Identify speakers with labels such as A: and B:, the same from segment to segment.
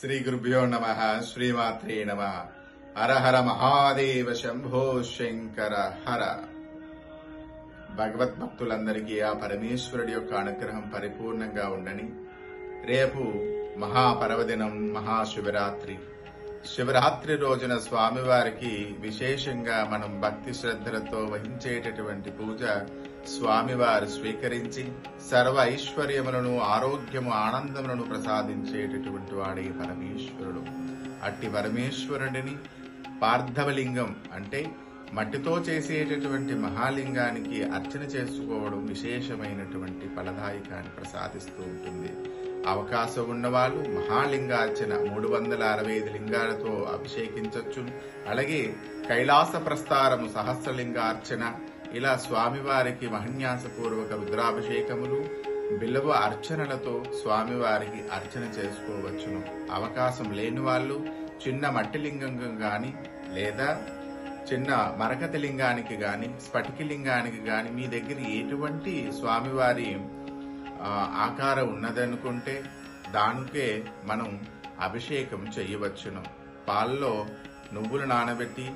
A: శ్రీ గురుభ్యో నమ శ్రీమాత్రే నమ. హరహర మహాదేవ శంభో శంకర హర. భగవద్భక్తులందరికీ ఆ పరమేశ్వరుడి యొక్క అనుగ్రహం పరిపూర్ణంగా ఉండని రేపు మహాపర్వదినం మహాశివరాత్రి. శివరాత్రి రోజున స్వామివారికి విశేషంగా మనం భక్తి శ్రద్ధలతో వహించేటటువంటి పూజ స్వామివారు స్వీకరించి సర్వ ఐశ్వర్యములను ఆరోగ్యము ఆనందములను ప్రసాదించేటటువంటి వాడే పరమేశ్వరుడు. అట్టి పరమేశ్వరుడిని పార్థవలింగం అంటే మట్టితో చేసేటటువంటి మహాలింగానికి అర్చన చేసుకోవడం విశేషమైనటువంటి ఫలదాయకాన్ని ప్రసాదిస్తూ ఉంటుంది. అవకాశం ఉన్నవాళ్ళు మహాలింగార్చన మూడు వందల అరవై ఐదు లింగాలతో అభిషేకించవచ్చు అలాగే కైలాస ప్రస్తారము సహస్రలింగార్చన ఇలా స్వామివారికి మహన్యాసపూర్వక రుద్రాభిషేకములు బిల్వ అర్చనలతో స్వామివారికి అర్చన చేసుకోవచ్చును. అవకాశం లేని వాళ్ళు చిన్న మట్టి లింగం లేదా చిన్న మరకత లింగానికి కానీ స్ఫటికలింగానికి లింగానికి మీ దగ్గర ఎటువంటి స్వామివారి ఆకారం ఉన్నదనుకుంటే దానికే మనం అభిషేకం చేయవచ్చును పాల్లో నువ్వులు నానబెట్టి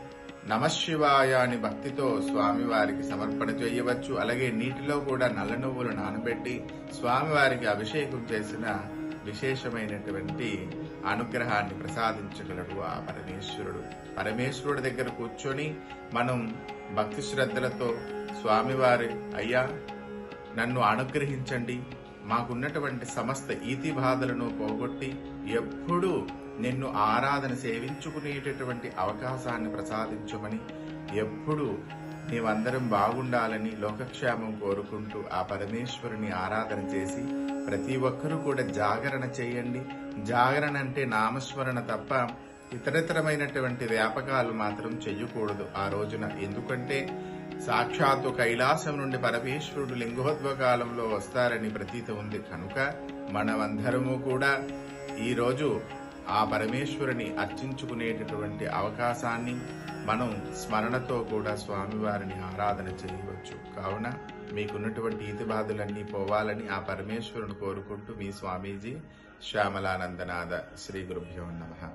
A: నమశివాయ అని భక్తితో స్వామివారికి సమర్పణ చేయవచ్చు అలాగే నీటిలో కూడా నల్ల నువ్వులు నానబెట్టి స్వామివారికి అభిషేకం చేసిన విశేషమైనటువంటి అనుగ్రహాన్ని ప్రసాదించగలడు ఆ పరమేశ్వరుడు. పరమేశ్వరుడి దగ్గర కూర్చొని మనం భక్తి శ్రద్ధలతో స్వామివారి అయ్యా నన్ను అనుగ్రహించండి. మాకున్నటువంటి సమస్త ఈతి బాధలను పోగొట్టి ఎప్పుడూ నిన్ను ఆరాధన సేవించుకునేటటువంటి అవకాశాన్ని ప్రసాదించమని ఎప్పుడూ నీవందరం బాగుండాలని లోకక్షేమం కోరుకుంటూ ఆ పరమేశ్వరుని ఆరాధన చేసి ప్రతి ఒక్కరూ కూడా జాగరణ చేయండి. జాగరణ అంటే నామస్మరణ తప్ప ఇతరితరమైనటువంటి వ్యాపకాలు మాత్రం చెయ్యకూడదు ఆ రోజున. ఎందుకంటే సాక్షాత్తు కైలాసం నుండి పరమేశ్వరుడు లింగోద్వకాలంలో వస్తారని ప్రతీత ఉంది. కనుక మనమందరము కూడా ఈ రోజు ఆ పరమేశ్వరుని అర్చించుకునేటటువంటి అవకాశాన్ని మనం స్మరణతో కూడా స్వామివారిని ఆరాధన చేయవచ్చు. కావున మీకున్నటువంటి ఈతి బాధలన్నీ పోవాలని ఆ పరమేశ్వరుని కోరుకుంటూ మీ స్వామీజీ శ్యామలానందనాథ శ్రీ గురుభ్యో నమ.